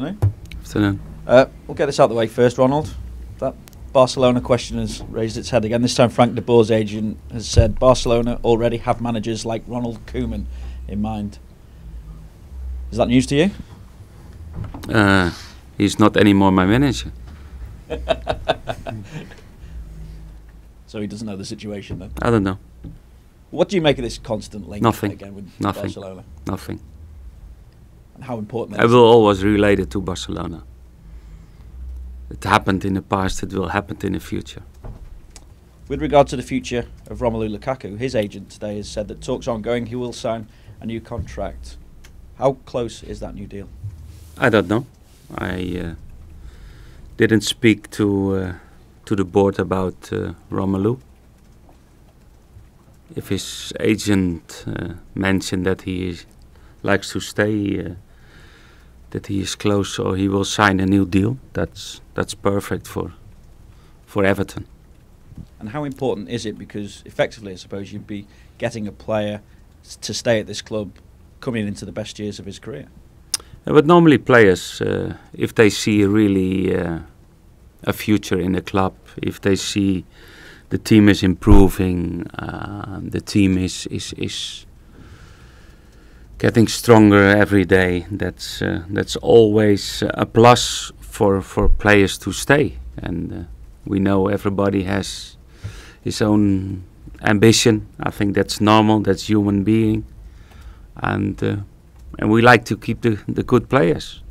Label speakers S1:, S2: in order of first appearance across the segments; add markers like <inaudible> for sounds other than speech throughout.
S1: Afternoon.
S2: Afternoon.
S1: Uh, we'll get this out of the way first, Ronald. That Barcelona question has raised its head again. This time, Frank de Boer's agent has said Barcelona already have managers like Ronald Koeman in mind. Is that news to you?
S2: Uh, he's not anymore my manager. <laughs>
S1: so he doesn't know the situation then?
S2: I don't know.
S1: What do you make of this constant link
S2: Nothing.
S1: again with
S2: Nothing.
S1: Barcelona?
S2: Nothing.
S1: How important
S2: I will always relate it to Barcelona. It happened in the past, it will happen in the future.
S1: With regard to the future of Romelu Lukaku, his agent today has said that talks are ongoing. He will sign a new contract. How close is that new deal?
S2: I don't know. I uh, didn't speak to uh, to the board about uh, Romelu. If his agent uh, mentioned that he is, likes to stay, uh, that he is close or he will sign a new deal, that's that's perfect for for Everton.
S1: And how important is it? Because effectively, I suppose you'd be getting a player to stay at this club coming into the best years of his career.
S2: Uh, But normally players, uh, if they see really uh, a future in the club, if they see the team is improving, uh, the team is is is getting stronger every day, that's uh, that's always a plus for for players to stay. And uh, we know everybody has his own ambition. I think that's normal. That's human being, and. Uh, and we like to keep the, the good players.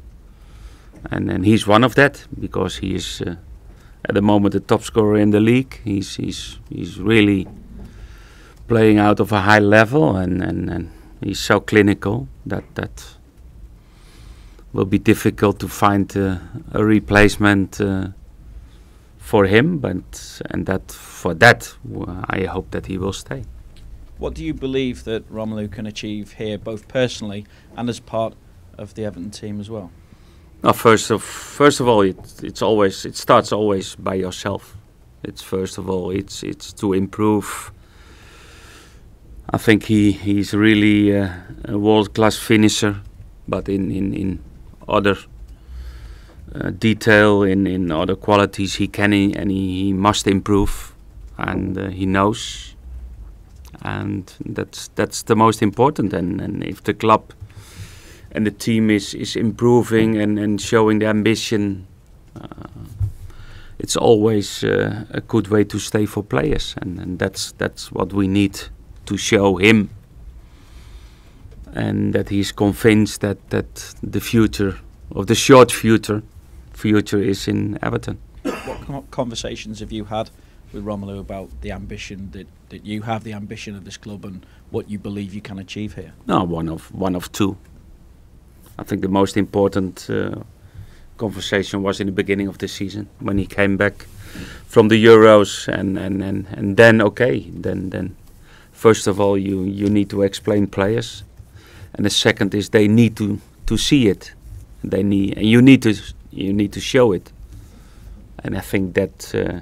S2: And and he's one of that because he is uh, at the moment the top scorer in the league. He's he's he's really playing out of a high level and, and, and he's so clinical that that will be difficult to find uh, a replacement uh, for him. But and that for that w- I hope that he will stay.
S1: What do you believe that Romelu can achieve here, both personally and as part of the Everton team as well?
S2: No, first of first of all, it, it's always it starts always by yourself. It's first of all, it's it's to improve. I think he he's really uh, a world class finisher, but in in in other uh, detail in in other qualities he can and he, must improve, and uh, he knows, and that's that's the most important. And and if the club and the team is is improving and and showing the ambition. Uh, it's always uh, a good way to stay for players, and, and that's that's what we need to show him, and that he's convinced that that the future of the short future future is in Everton.
S1: What con- conversations have you had with Romelu about the ambition that, that you have, the ambition of this club, and what you believe you can achieve here?
S2: No, one of one of two. I think the most important uh, conversation was in the beginning of the season when he came back from the Euros, and and and, and then okay, then then first of all you you need to explain players, and the second is they need to to see it, they need and you need to you need to show it, and I think that uh,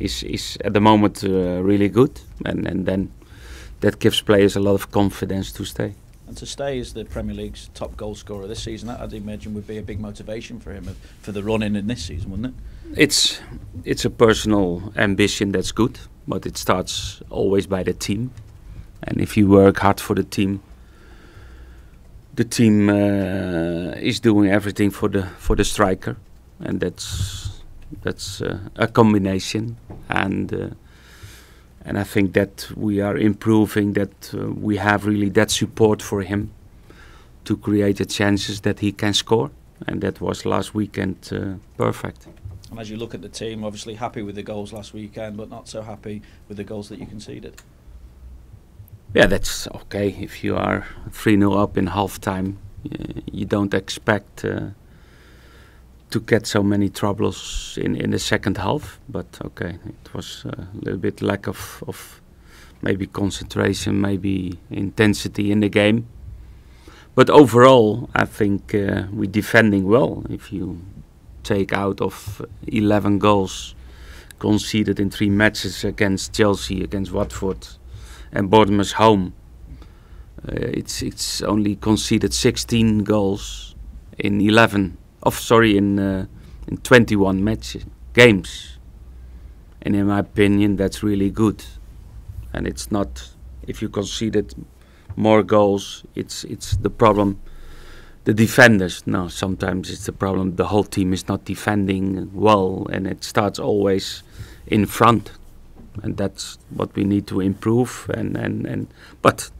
S2: is is at the moment uh, really good, and and then that gives players a lot of confidence to stay.
S1: And to stay as the Premier League's top goal scorer this season, that I'd imagine would be a big motivation for him for the run in in this season, wouldn't it?
S2: It's it's a personal ambition that's good, but it starts always by the team. And if you work hard for the team, the team uh, is doing everything for the for the striker, and that's that's uh, a combination. And uh, and I think that we are improving. That uh, we have really that support for him to create the chances that he can score, and that was last weekend uh, perfect.
S1: And as you look at the team, obviously happy with the goals last weekend, but not so happy with the goals that you conceded.
S2: Yeah, that's okay. If you are 3 0 up in half time, you don't expect uh, to get so many troubles in, in the second half. But okay, it was a little bit lack of, of maybe concentration, maybe intensity in the game. But overall, I think uh, we're defending well. If you take out of 11 goals conceded in three matches against Chelsea, against Watford, and Bournemouth home. Uh, it's it's only conceded 16 goals in 11 of sorry, in uh, in 21 matches games. And in my opinion, that's really good. And it's not if you conceded more goals, it's it's the problem. The defenders, no, sometimes it's the problem. The whole team is not defending well, and it starts always in front, and that's what we need to improve. And and and but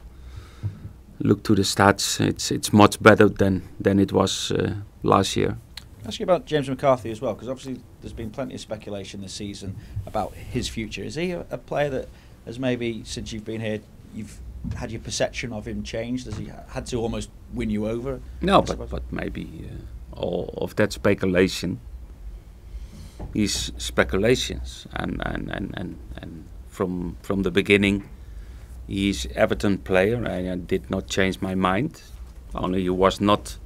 S2: look to the stats, it's it's much better than than it was uh, last year.
S1: ask you about James McCarthy as well, because obviously there's been plenty of speculation this season about his future. Is he a, a player that has maybe since you've been here, you've had your perception of him changed? Has he had to almost win you over?
S2: No, but but maybe uh, all of that speculation is speculations, and and and and, and from from the beginning, he's Everton player. I, I did not change my mind. Only he was not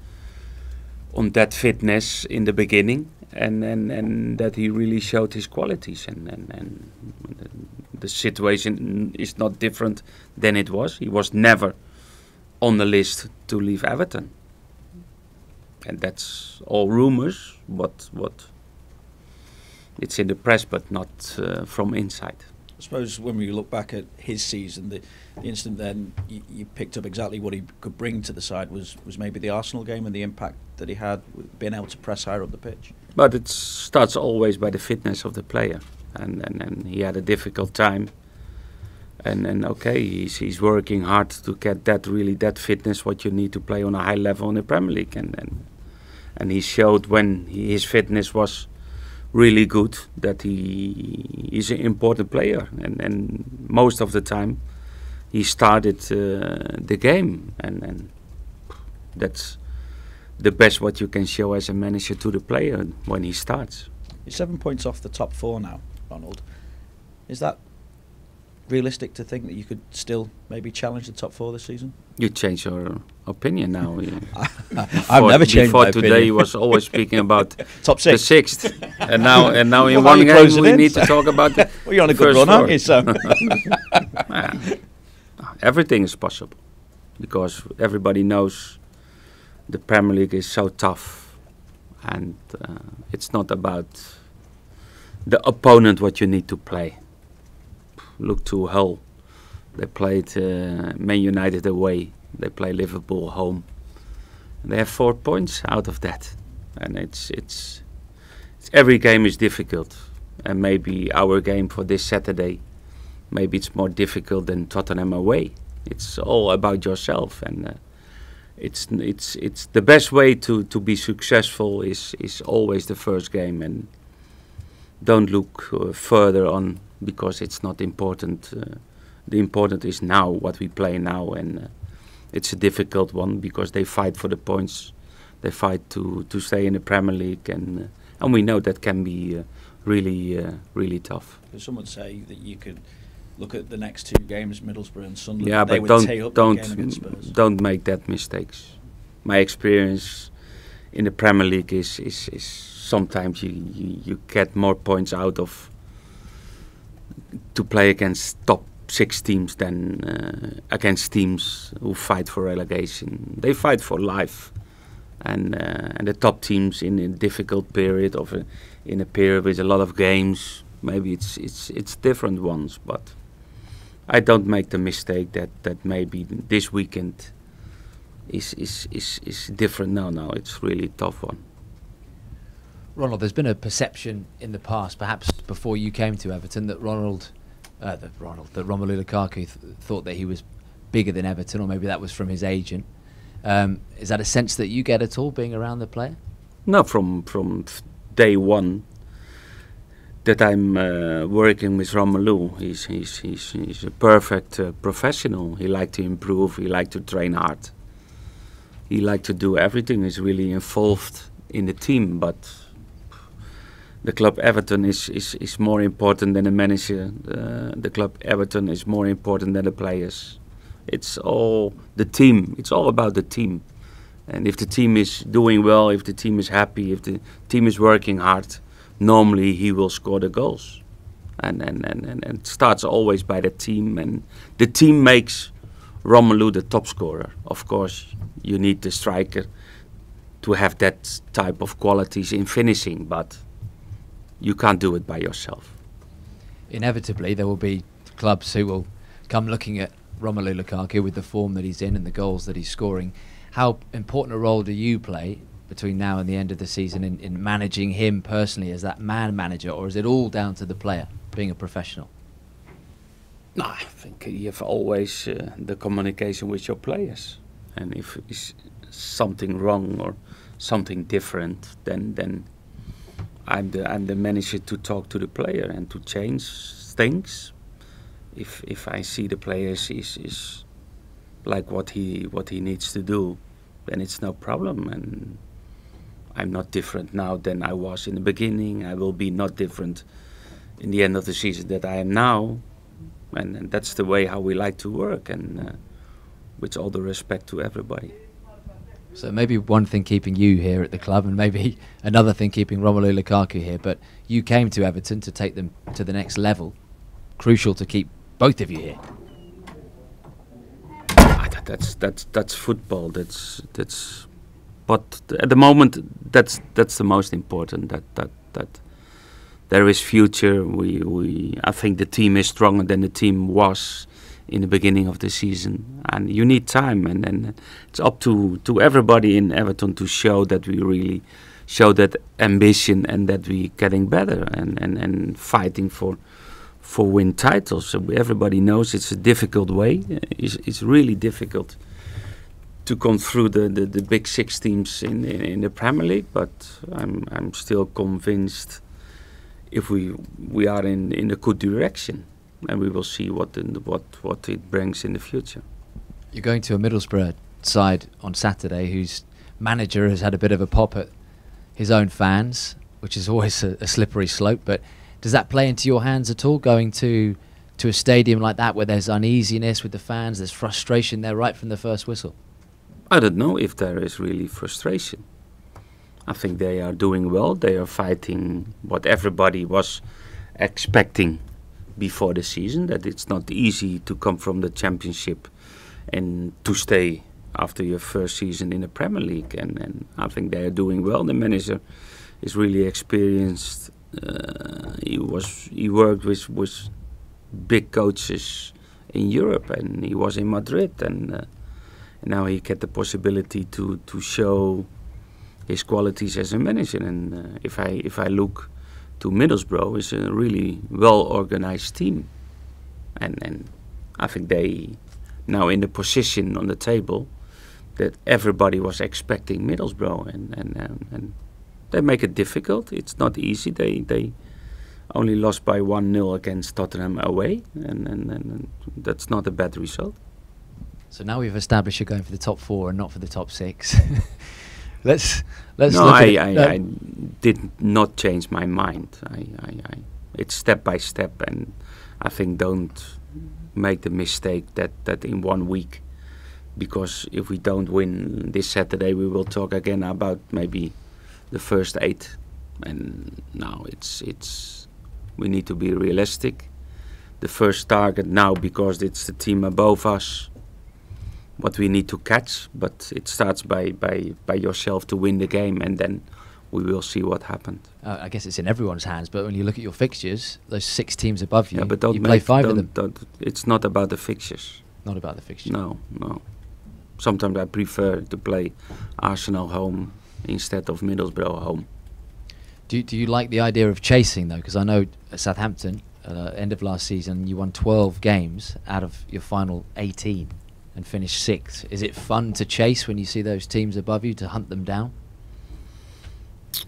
S2: on that fitness in the beginning, and and, and that he really showed his qualities, and and, and the situation is not different than it was. He was never on the list to leave Everton. And that's all rumors, what what it's in the press, but not uh, from inside.
S1: I suppose when we look back at his season, the, the instant then you, you picked up exactly what he could bring to the side was, was maybe the Arsenal game and the impact that he had being able to press higher up the pitch.
S2: But it starts always by the fitness of the player, and and, and he had a difficult time. And and okay, he's he's working hard to get that really that fitness what you need to play on a high level in the Premier League, and and and he showed when he, his fitness was really good that he is an important player, and and most of the time he started uh, the game, and and that's the best what you can show as a manager to the player when he starts.
S1: You're seven points off the top four now, Ronald. Is that realistic to think that you could still maybe challenge the top four this season?
S2: You change your opinion now. <laughs>
S1: I've never changed
S2: Before
S1: my
S2: today,
S1: opinion.
S2: was always speaking about <laughs>
S1: top
S2: the
S1: six.
S2: sixth, and now <laughs> and now in
S1: Well, now
S2: one game we
S1: in.
S2: need to talk about the
S1: Well, you're on a good run, aren't you? So
S2: everything is possible because everybody knows the Premier League is so tough, and uh, it's not about the opponent what you need to play. Look to Hull; they played uh, Man United away. They play Liverpool home. They have four points out of that, and it's it's, it's every game is difficult, and maybe our game for this Saturday maybe it's more difficult than Tottenham away. It's all about yourself, and uh, it's it's it's the best way to, to be successful is is always the first game, and don't look uh, further on because it's not important. Uh, the important is now what we play now, and uh, it's a difficult one because they fight for the points, they fight to to stay in the Premier League, and uh, and we know that can be uh, really uh, really tough.
S1: some would say that you could look at the next two games, Middlesbrough and Sunderland.
S2: Yeah,
S1: they
S2: but don't don't don't make that mistakes. My experience in the Premier League is is, is sometimes you, you, you get more points out of to play against top six teams than uh, against teams who fight for relegation. They fight for life, and uh, and the top teams in a difficult period of a, in a period with a lot of games. Maybe it's it's it's different ones, but I don't make the mistake that that maybe this weekend is is is is different. No, no, it's really a tough one.
S3: Ronald, there's been a perception in the past, perhaps before you came to Everton, that Ronald, uh, that Ronald, that Romelu Lukaku th- thought that he was bigger than Everton, or maybe that was from his agent. Um, is that a sense that you get at all being around the player?
S2: No, from from day one that I'm uh, working with Romelu, he's he's he's he's a perfect uh, professional. He like to improve. He like to train hard. He like to do everything. He's really involved in the team, but the club Everton is, is, is more important than the manager. Uh, the club Everton is more important than the players. It's all the team. It's all about the team. And if the team is doing well, if the team is happy, if the team is working hard, normally he will score the goals. And and, and, and, and it starts always by the team. And the team makes Romelu the top scorer. Of course, you need the striker to have that type of qualities in finishing, but you can't do it by yourself.
S3: Inevitably, there will be clubs who will come looking at Romelu Lukaku with the form that he's in and the goals that he's scoring. How important a role do you play between now and the end of the season in, in managing him personally as that man manager, or is it all down to the player being a professional?
S2: No, I think you have always uh, the communication with your players, and if it's something wrong or something different, then then I'm the I'm the manager to talk to the player and to change things. If if I see the players is is like what he what he needs to do, then it's no problem. And I'm not different now than I was in the beginning. I will be not different in the end of the season that I am now. And, and that's the way how we like to work, and uh, with all the respect to everybody.
S3: So maybe one thing keeping you here at the club, and maybe <laughs> another thing keeping Romelu Lukaku here. But you came to Everton to take them to the next level. Crucial to keep both of you here.
S2: Ah, that's that's that's football. That's that's. But at the moment, that's that's the most important. That that that there is future. We we I think the team is stronger than the team was in the beginning of the season, and you need time. And then it's up to to everybody in Everton to show that we really show that ambition and that we're getting better and and and fighting for for win titles. Everybody knows it's a difficult way. It's, it's really difficult to come through the, the, the big six teams in, in, in the Premier League, but I'm I'm still convinced if we we are in in a good direction, and we will see what the, what what it brings in the future.
S3: You're going to a Middlesbrough side on Saturday, whose manager has had a bit of a pop at his own fans, which is always a, a slippery slope. But does that play into your hands at all? Going to to a stadium like that where there's uneasiness with the fans, there's frustration there right from the first whistle.
S2: I don't know if there is really frustration. I think they are doing well. They are fighting what everybody was expecting before the season. That it's not easy to come from the championship and to stay after your first season in the Premier League. And, and I think they are doing well. The manager is really experienced. Uh, he was he worked with with big coaches in Europe, and he was in Madrid, and, uh, and now he get the possibility to to show his qualities as a manager. And uh, if I if I look to Middlesbrough, is a really well organized team, and and I think they now in the position on the table that everybody was expecting Middlesbrough, and and and, and they make it difficult. It's not easy. They they only lost by one 0 against Tottenham away, and, and, and that's not a bad result.
S3: So now we've established you're going for the top four and not for the top six. <laughs> let's let's
S2: no,
S3: look
S2: I, I. I did not change my mind. I, I, I, it's step by step, and I think don't make the mistake that, that in one week, because if we don't win this Saturday, we will talk again about maybe the first eight, and now it's it's we need to be realistic. The first target now, because it's the team above us, what we need to catch. But it starts by by by yourself to win the game, and then we will see what happened.
S3: Uh, I guess it's in everyone's hands, but when you look at your fixtures, those six teams above you,
S2: yeah, but don't
S3: you play five
S2: don't,
S3: of them.
S2: Don't, it's not about the fixtures.
S3: Not about the fixtures.
S2: No, no. Sometimes I prefer to play Arsenal home instead of Middlesbrough home.
S3: Do you, do you like the idea of chasing though? Because I know at Southampton, uh, end of last season, you won 12 games out of your final 18 and finish sixth. Is it fun to chase when you see those teams above you to hunt them down?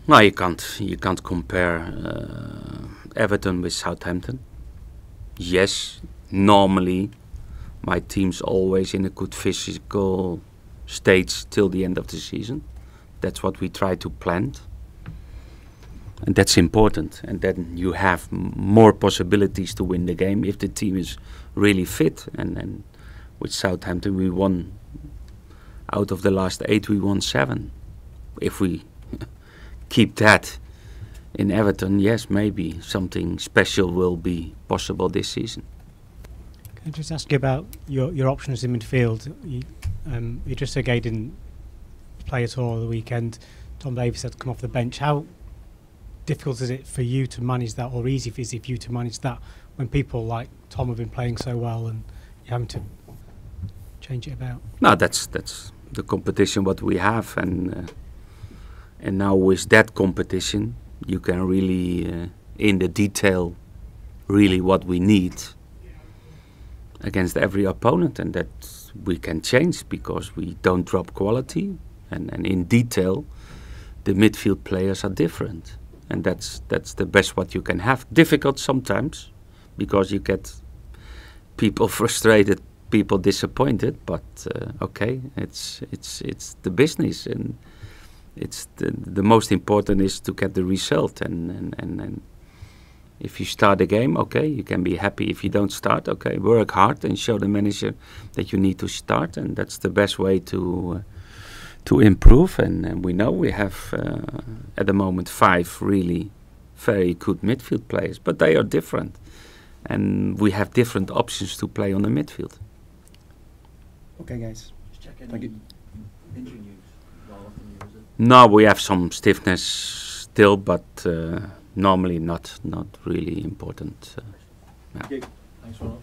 S2: No, you can't. You can't compare uh, Everton with Southampton. Yes, normally my team's always in a good physical stage till the end of the season. That's what we try to plant, and that's important. And then you have more possibilities to win the game if the team is really fit. And, and with Southampton, we won out of the last eight, we won seven. If we <laughs> keep that in Everton, yes, maybe something special will be possible this season.
S4: Can I just ask you about your, your options in midfield? You, um, Idrissa Gueye didn't play at all the weekend. Tom Davies had to come off the bench. How difficult is it for you to manage that, or easy is it for you to manage that when people like Tom have been playing so well and you're having to change it about?
S2: No, that's that's the competition what we have, and uh, and now with that competition, you can really uh, in the detail, really what we need against every opponent, and that we can change because we don't drop quality, and and in detail, the midfield players are different, and that's that's the best what you can have. Difficult sometimes, because you get people <laughs> frustrated people disappointed, but uh, okay, it's it's it's the business, and it's the the most important is to get the result, and and and, and if you start a game, okay, you can be happy. If you don't start, okay, work hard and show the manager that you need to start, and that's the best way to. Uh, to improve, and, and, we know we have uh, at the moment five really very good midfield players, but they are different, and we have different options to play on the midfield.
S5: Okay, guys. Thank you.
S2: No, we have some stiffness still, but uh, normally not not really important. Uh,
S1: yeah. Thanks, Ronald.